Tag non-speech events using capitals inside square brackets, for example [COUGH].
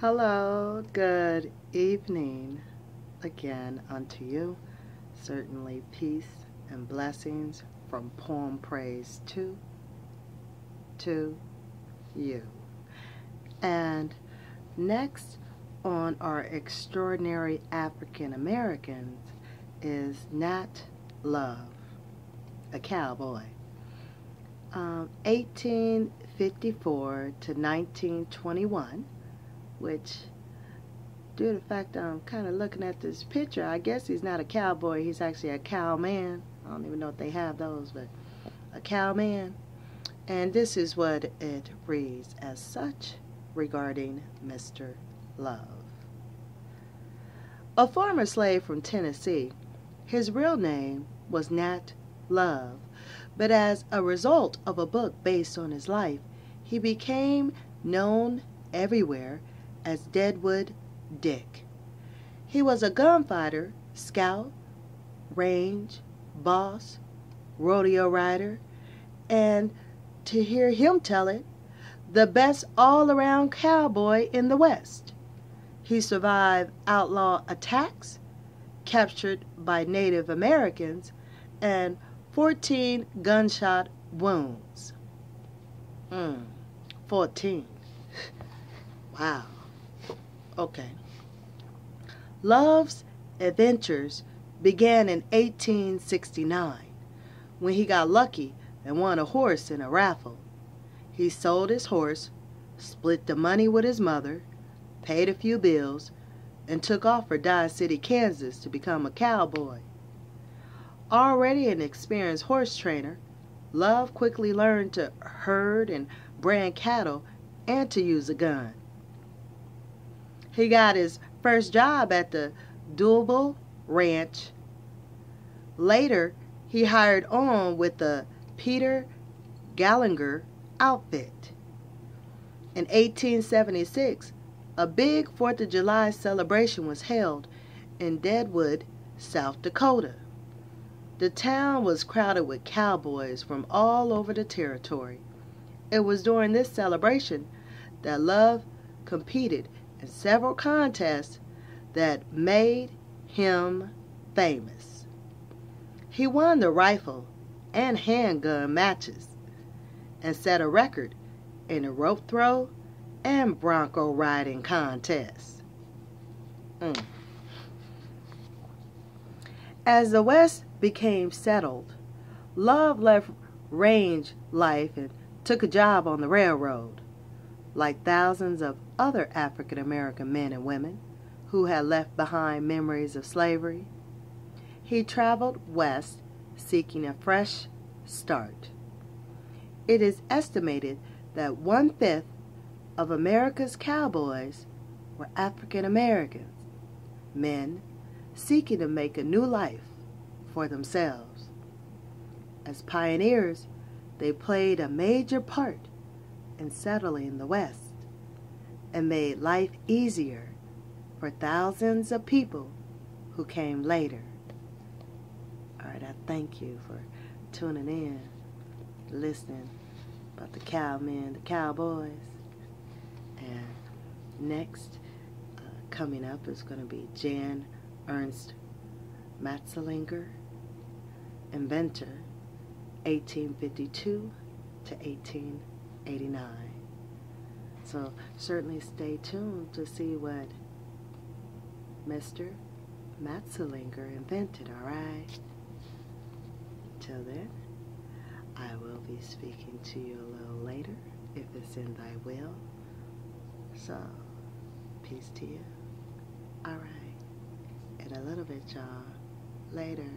Hello, good evening again unto you. Certainly peace and blessings from Poem Praise to to you. And next on our extraordinary African Americans is Nat Love, a cowboy. Um, 1854 to 1921 which due to the fact I'm kind of looking at this picture, I guess he's not a cowboy. He's actually a cowman. I don't even know if they have those, but a cowman. And this is what it reads as such regarding Mr. Love. A former slave from Tennessee, his real name was Nat Love, but as a result of a book based on his life, he became known everywhere as Deadwood Dick. He was a gunfighter, scout, range, boss, rodeo rider, and, to hear him tell it, the best all around cowboy in the West. He survived outlaw attacks, captured by Native Americans, and 14 gunshot wounds. Hmm, 14. [LAUGHS] wow. Okay. Love's adventures began in 1869 when he got lucky and won a horse in a raffle. He sold his horse, split the money with his mother, paid a few bills, and took off for Dodge City, Kansas to become a cowboy. Already an experienced horse trainer, Love quickly learned to herd and brand cattle and to use a gun. He got his first job at the Duval Ranch. Later, he hired on with the Peter Gallinger outfit. In 1876, a big 4th of July celebration was held in Deadwood, South Dakota. The town was crowded with cowboys from all over the territory. It was during this celebration that Love competed in several contests that made him famous. He won the rifle and handgun matches and set a record in the rope throw and bronco riding contests. Mm. As the West became settled, Love left range life and took a job on the railroad. Like thousands of other African American men and women who had left behind memories of slavery. He traveled west seeking a fresh start. It is estimated that one fifth of America's cowboys were African Americans, men seeking to make a new life for themselves. As pioneers, they played a major part in settling the West and made life easier for thousands of people who came later. All right, I thank you for tuning in, listening about the cowmen, the cowboys. And next, uh, coming up is going to be Jan Ernst Matzeliger, inventor, 1852 to 1889. So certainly stay tuned to see what Mr. Matzeliger invented, alright? Till then, I will be speaking to you a little later, if it's in thy will. So, peace to you. Alright. In a little bit, y'all. Later.